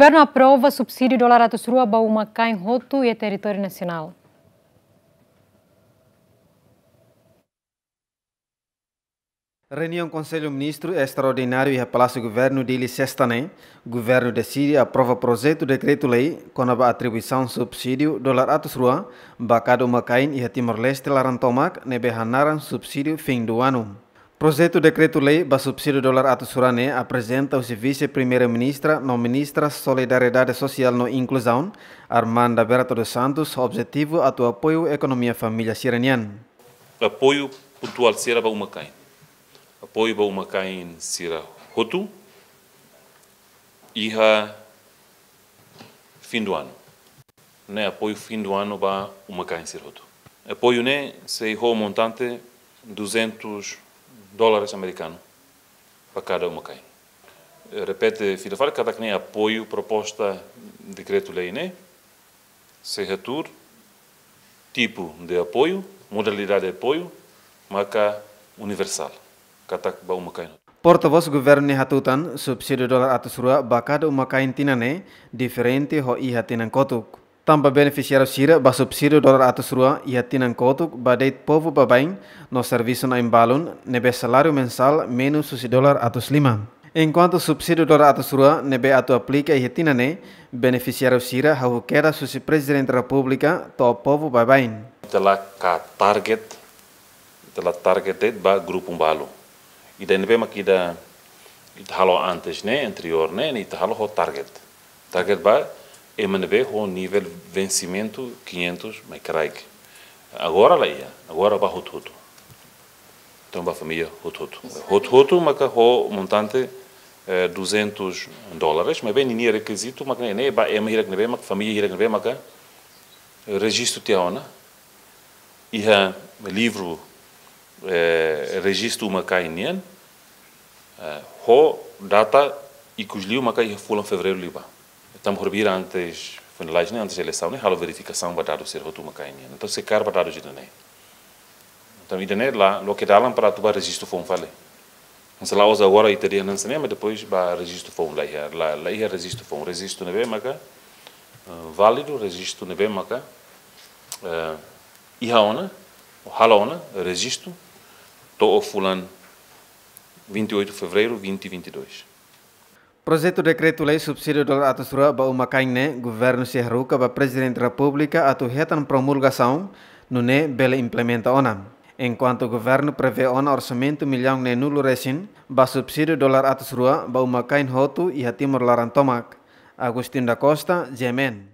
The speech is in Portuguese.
Governo aprova subsídio de dólar atos rua para uma em roto e território nacional. Reunião Conselho Ministro Extraordinário e Palácio Governo de Sextané, Governo decide aprova projeto de decreto-lei com a atribuição subsídio dólar atos rua, bacado Macain e Timor-Leste Larantomac, nebehanaran subsídio fim do ano. Projeto de decreto-lei para subsídio dólar atos rua apresenta o vice-primeira-ministra no Ministra Solidariedade Social no Inclusão, Armanda Berto dos Santos, objetivo a apoio à economia família sireniana. Apoio pontual será para o Macain apoio ba uma kain sira hotu iha fim do ano. Né apoio fim do ano ba uma kain sira hotu apoio né se ho montante 200 δόλαρες Αμερικάνου. Θα κάνει όμω κάτι. Ε, Ρεπέτε, φιλεφάρ, κατακνέει απόγειο προπόστα δικρέτου λέει ναι. Σε χατούρ τύπου δε απόγειο, μοντελιδά δε απόγειο, μακά ουνιβερσάλ. Κατά όμω κάτι. Πόρτοβος γουβέρνη χατούταν, subsidio δόλαρ ατσουρά, μπακάτε όμω κάτι τίνανε, διferente ho ihatinan kotuk. Tamba beneficiário sira ba subsídio dólar atas rua iha tinan kotuk ba deit povo babain no serviço na embalun nebe salário mensal menos susi dólar atas lima. Enquanto subsídio dólar atas rua nebe atu aplica iha tinane beneficiário sira hau queda susi presidente da república to povo babain. Telah ka target telah targeted ba grupo umbalo. E daí vemos aqui da halo antes, né, anterior, né, e halo o target. Target ba é maneve o nível vencimento 500 mais craig. Agora lá ia, agora ba hot hot. Então ba família. Hot hot mas o montante 200 dólares, mas bem nem requisito, mas nem é mais que neve, mas família hira que neve, mas registro tiaona. E livro eh, registro uma kainian eh, ho data e liu maka i fulan fevereiro liba tam horbir antes finalais né antes da eleição né halo verificação batado ser rotu uma kainian então se car batado de né então ida né lá lo que dalam para tu registro fom fale. Mas lá usa agora itaria não sei mas depois ba registro fom lá lá lá ia registro fom registro né maka válido registro né maka uh, ihaona halona registro to fulan 28 de fevereiro 2022. Projeto decreto-lei subsídio do atusura ba uma caine governo Serruca ba presidente da República atu retan promulgação bela implementa ona. Enquanto o governo prevê ona orçamento milhão ne nulo resin ba subsídio dólar atusura ba uma hotu e hatimor larantomak. Agostinho da Costa, Gemen.